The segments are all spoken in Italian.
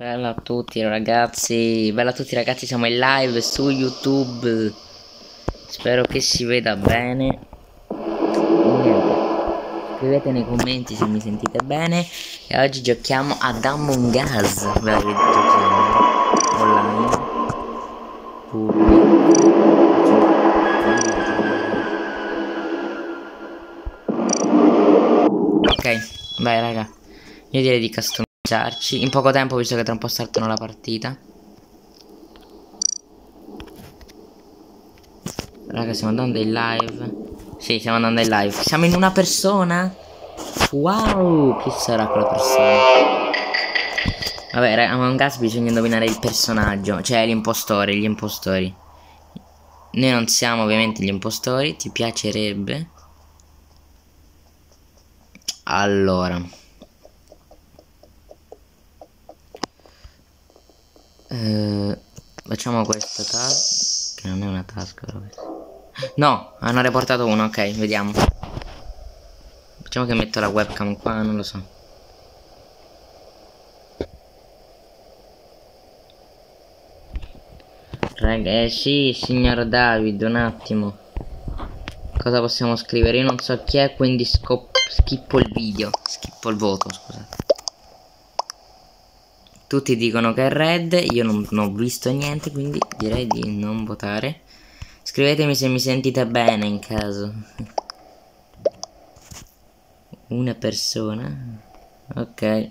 Bella a tutti ragazzi, bella a tutti ragazzi, siamo in live su YouTube. Spero che si veda bene. Niente. Scrivete nei commenti se mi sentite bene. E oggi giochiamo ad Among Us. Ve l'avete giochiamo online. Ok, vai raga. Io direi di custom in poco tempo visto che tra un po' startano la partita. Raga stiamo andando in live. Sì stiamo andando in live. Siamo in una persona? Wow Chi sarà quella persona? Vabbè raga Among Us bisogna indovinare il personaggio. Cioè gli impostori Gli impostori. Noi non siamo ovviamente gli impostori. Ti piacerebbe? Allora Eh, facciamo questa task. Che non è una task No, hanno riportato uno, ok, vediamo. Facciamo che metto la webcam qua, non lo so. Raga, eh sì, signor David, un attimo. Cosa possiamo scrivere? Io non so chi è, quindi schippo il video. Schippo il voto, scusate. Tutti dicono che è red, io non, non ho visto niente, quindi direi di non votare. Scrivetemi se mi sentite bene in caso. Una persona. Ok.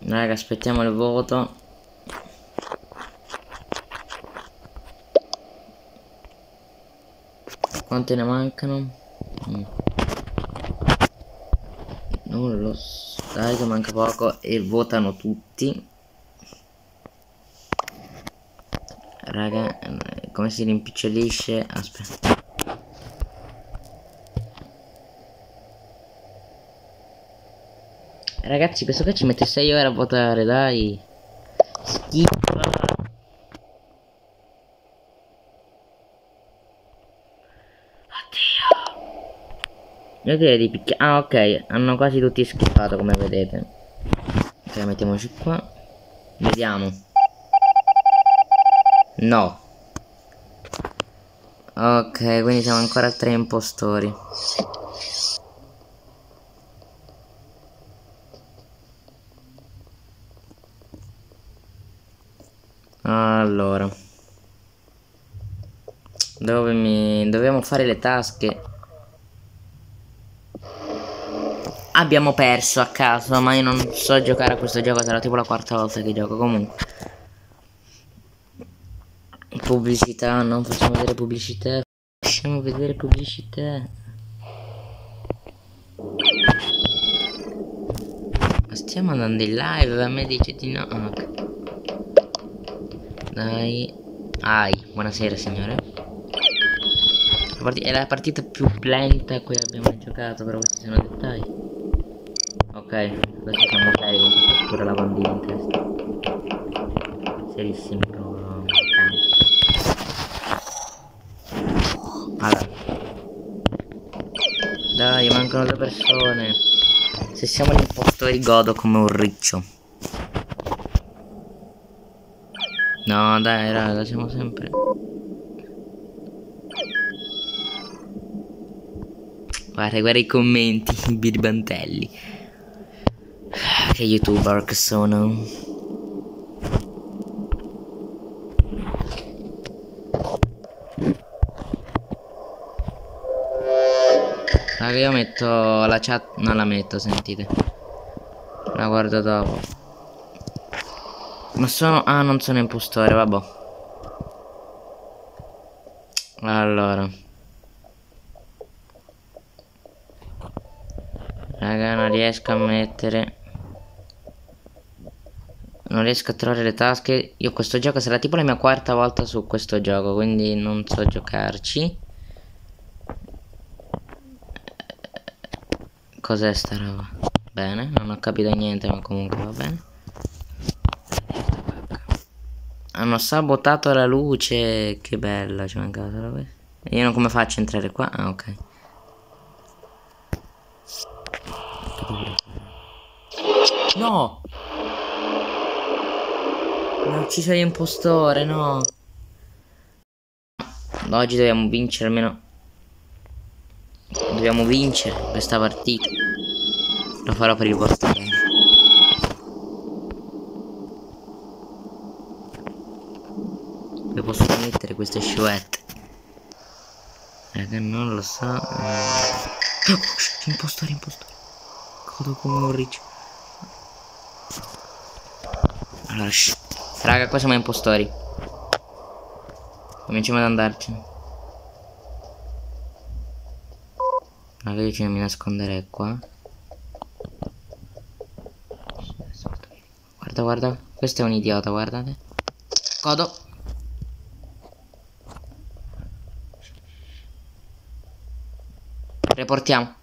Raga, aspettiamo il voto. Quante ne mancano? Mm. Non lo so. Dai che manca poco e votano tutti. Raga, come si rimpicciolisce? Aspetta. Ragazzi, questo qua ci mette 6 ore a votare, dai. Io direi di picchiare. Ah, ok. Hanno quasi tutti schifato, come vedete. Ok, mettiamoci qua. Vediamo. No. Ok, quindi siamo ancora tre impostori. Allora. Dove mi... Dobbiamo fare le tasche. Abbiamo perso a caso, ma io non so giocare a questo gioco, sarà tipo la quarta volta che gioco, comunque. Pubblicità, non facciamo vedere pubblicità. Facciamo vedere pubblicità. Stiamo andando in live, a me dice di no. Ah. Dai. Ai, buonasera signore. È la partita più lenta a cui abbiamo giocato, però questi sono dettagli. Ok, adesso siamo seri con questa scura lavandina in testa. Serissimi proprio. Allora. Dai, mancano due persone. Se siamo gli impostori godo come un riccio. No, dai, raga, siamo sempre... Guarda, guarda i commenti, i birbantelli. Che youtuber che sono. Raga io metto la chat, non la metto, sentite. La guardo dopo. Ma sono... Ah, non sono impostore, vabbè. Allora. Raga, non riesco a mettere non riesco a trovare le tasche. Io questo gioco sarà tipo la mia quarta volta su questo gioco quindi non so giocarci. Cos'è sta roba? Bene non ho capito niente ma comunque va bene. Hanno sabotato la luce che bella ci mancava io non come faccio a entrare qua? Ah ok. No! Mi ha ucciso l'impostore, no! Oggi dobbiamo vincere almeno. Dobbiamo vincere questa partita. Lo farò per il vostro bene. Dove posso mettere queste sciuette? Raga, non lo so. Eh... Oh, impostore, impostore. Codo come un riccio. Allora, shh. Raga, qua siamo impostori. Cominciamo ad andarcene. Magari ci mi nasconderei qua. Guarda, guarda. Questo è un idiota, guardate. Codo. Reportiamo.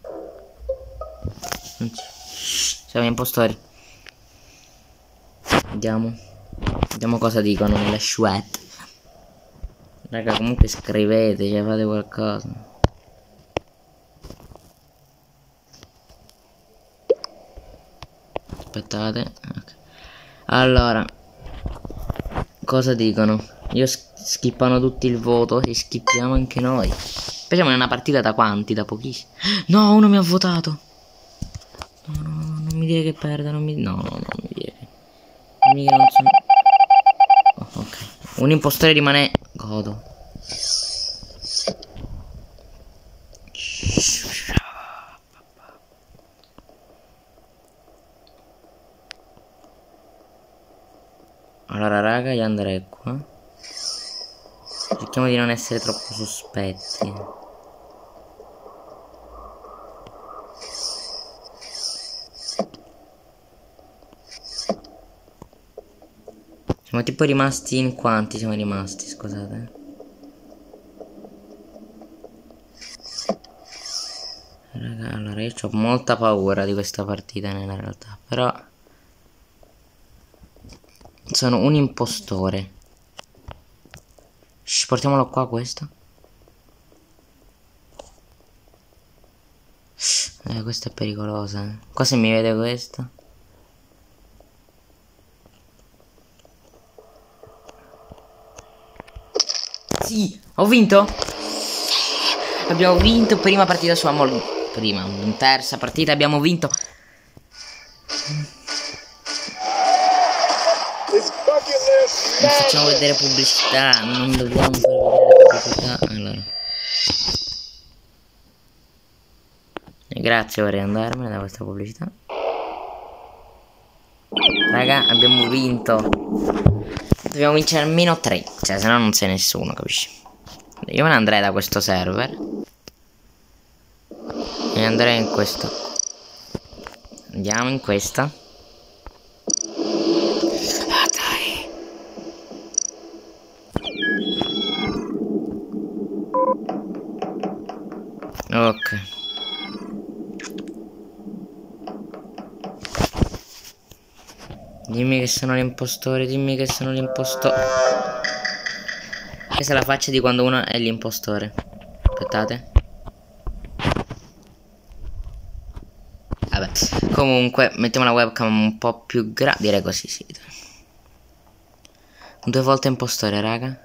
Siamo impostori. Vediamo. Vediamo cosa dicono nelle chouette. Raga, comunque scrivete, cioè fate qualcosa. Aspettate. Okay. Allora. Cosa dicono? Io skippano tutti il voto e skippiamo anche noi. Facciamo una partita da quanti? Da pochissimi. No, uno mi ha votato. No, no, no, non mi dire che perda, non mi... No, no, no, non mi dire. Non mi dire non sono... Un impostore rimane... Godo. Allora raga io andrei qua Cerchiamo di non essere troppo sospetti Siamo tipo rimasti in quanti siamo rimasti, scusate. Raga, allora io ho molta paura di questa partita nella realtà, però sono un impostore. Shh, portiamolo qua questo. Eh, questa è pericolosa. Eh. Qua se mi vede questo. Sì, ho vinto. Abbiamo vinto prima partita su Amol. Prima, terza partita abbiamo vinto. Non facciamo vedere pubblicità, non dobbiamo far vedere pubblicità. Allora. Grazie, vorrei andarmene da questa pubblicità. Raga, abbiamo vinto. Dobbiamo vincere almeno 3. Cioè, se no non c'è nessuno, capisci? Io me ne andrei da questo server. E andrei in questo. Andiamo in questa. Ah, dai. Ok. Dimmi che sono l'impostore, dimmi che sono l'impostore. Questa è la faccia di quando uno è l'impostore. Aspettate. Vabbè. Comunque, mettiamo la webcam un po' più grande. Direi così, sì. Due volte impostore, raga.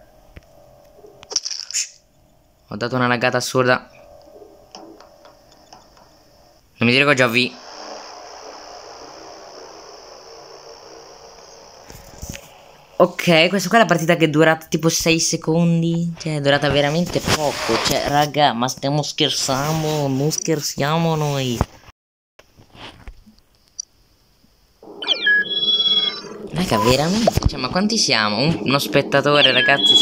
Ho dato una laggata assurda. Non mi dire che ho già vi... Ok, questa qua è la partita che è durata tipo 6 secondi. Cioè, è durata veramente poco. Cioè, raga, ma stiamo scherzando? Non scherziamo noi. Raga, veramente? Cioè, ma quanti siamo? Un, uno spettatore, ragazzi,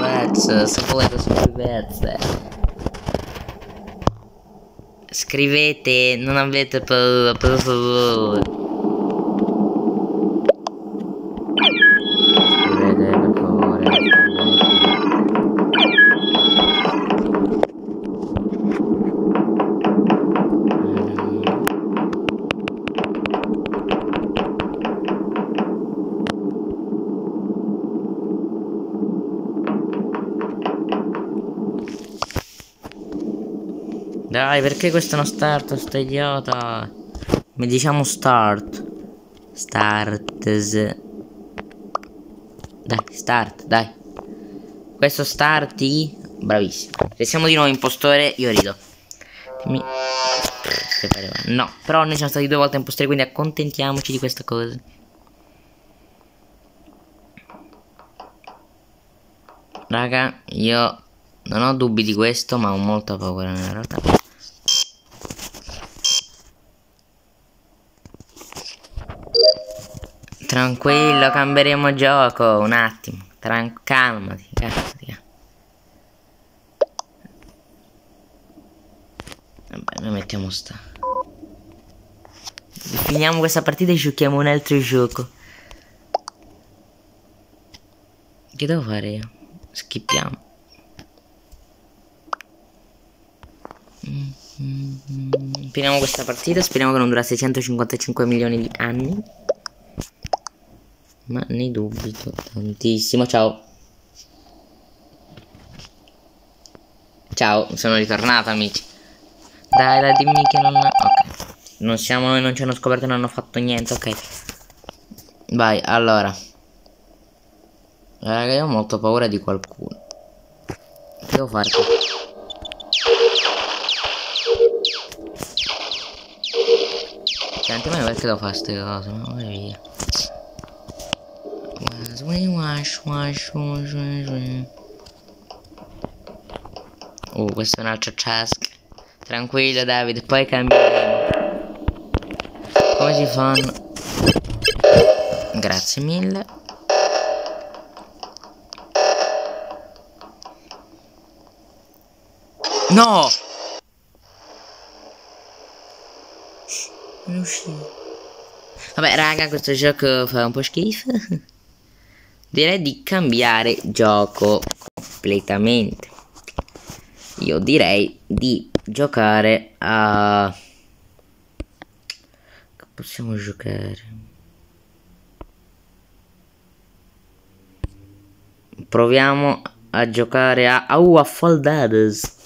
pezzo. Sapete, pezzo. Scrivete, non avete paura, per favore. Dai, perché questo non start, sto idiota? Mi diciamo start. Start. Dai, start, dai. Questo starti. Bravissimo. Se siamo di nuovo impostore, io rido. Mi... No, però noi siamo stati due volte impostori, quindi accontentiamoci di questa cosa. Raga, io non ho dubbi di questo, ma ho molta paura nella realtà. Tranquillo, cambieremo gioco, un attimo. Tran calmati, calmati. Vabbè, noi mettiamo sta. Finiamo questa partita e giochiamo un altro gioco. Che devo fare io? Schippiamo. Finiamo questa partita, speriamo che non durasse 155 milioni di anni. Ma ne dubito tantissimo. Ciao. Ciao, sono ritornato amici. Dai, dai, dimmi che non... Ok. Non siamo noi, non ci hanno scoperto, non hanno fatto niente, ok. Vai, allora. Raga, io ho molto paura di qualcuno. Che devo fare qui? Senti, ma perché devo fare queste cose? Ma vai via. Oh, questo è un altro task. Tranquillo Davide, poi cambieremo. Come si fanno? Grazie mille. No! Non uscire. Vabbè raga, questo gioco fa un po' schifo. Direi di cambiare gioco completamente. Io direi di giocare a... Che possiamo giocare? Proviamo a giocare a... Uh, a Fall Dads.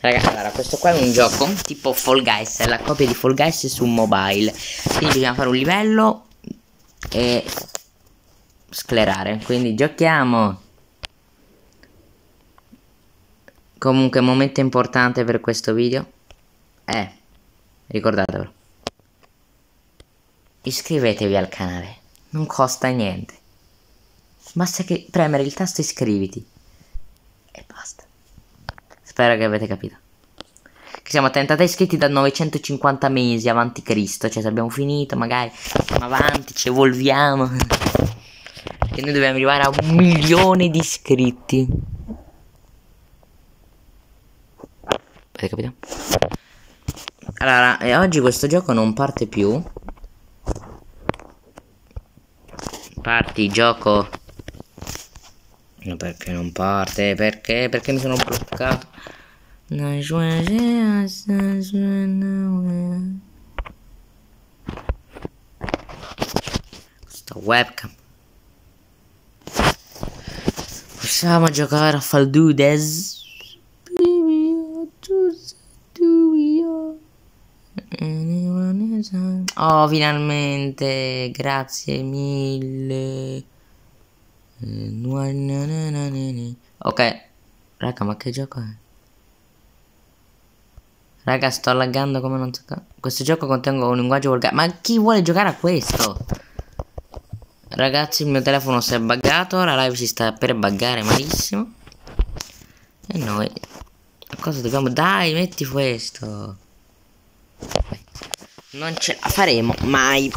Ragazzi, allora, questo qua è un gioco tipo Fall Guys, è la copia di Fall Guys su mobile. Quindi bisogna fare un livello e sclerare. Quindi giochiamo. Comunque, momento importante per questo video. Eh, ricordatevelo. Iscrivetevi al canale. Non costa niente. Basta che premere il tasto iscriviti. E basta. Spero che avete capito. Che siamo a 33 iscritti da 950 mesi avanti Cristo. Cioè, se abbiamo finito, magari andiamo avanti, ci evolviamo. Che noi dobbiamo arrivare a un milione di iscritti. Avete capito? Allora, e oggi questo gioco non parte più. Parti, gioco. No, perché non parte? Perché? Perché mi sono bloccato? Questa webcam. Possiamo giocare a Faldudes? Oh, finalmente, grazie mille. Ok, raga, ma che gioco è? Raga, sto laggando come non so. Questo gioco contengo un linguaggio volgare. Ma chi vuole giocare a questo? Ragazzi, il mio telefono si è buggato. La live si sta per buggare malissimo. E noi. Cosa dobbiamo. Dai, metti questo. Non ce la faremo mai.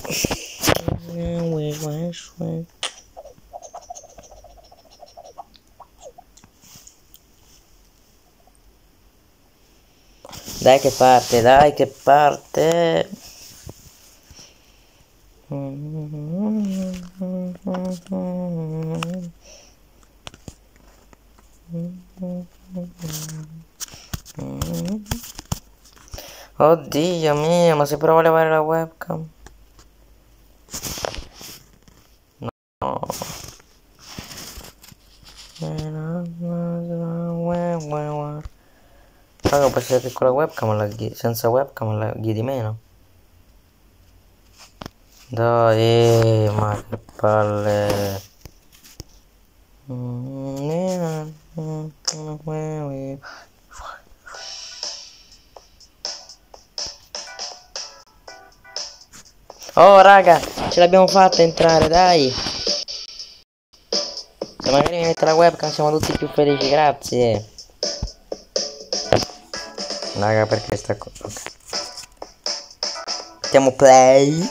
Dai che parte, dai che parte. Oddio mio, ma si prova a levare la webcam? No. Raga, può essere che con la webcam la senza webcam la di meno. Dai, ma che palle. Oh raga, ce l'abbiamo fatta entrare, dai. Se magari mi mette la webcam siamo tutti più felici, grazie. Raga, perché sta cosa? Okay. Mettiamo play.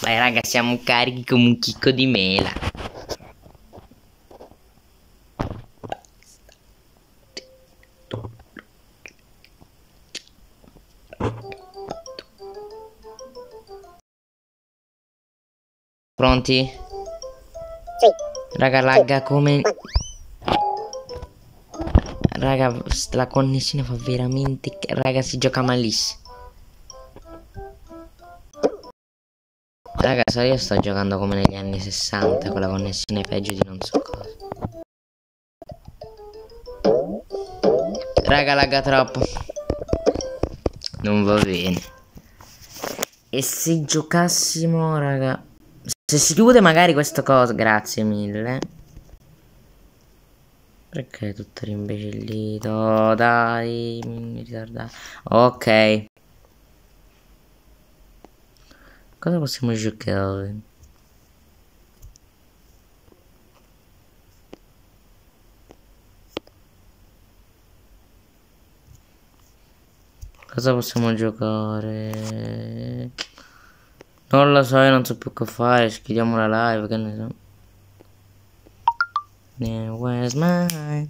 Vai raga, siamo carichi come un chicco di mela. Pronti? Sì. Raga, lagga come... Raga, la connessione fa veramente... Raga, si gioca malissimo. Raga, so io sto giocando come negli anni 60 con la connessione peggio di non so cosa. Raga, lagga troppo. Non va bene. E se giocassimo, raga... Se si chiude magari questa cosa, grazie mille. Perché è tutto rimbecillito? Dai, mi ritarda. Ok. Cosa possiamo giocare? Cosa possiamo giocare? Non lo so, io non so più che fare, schiudiamo la live, che ne so. Where's my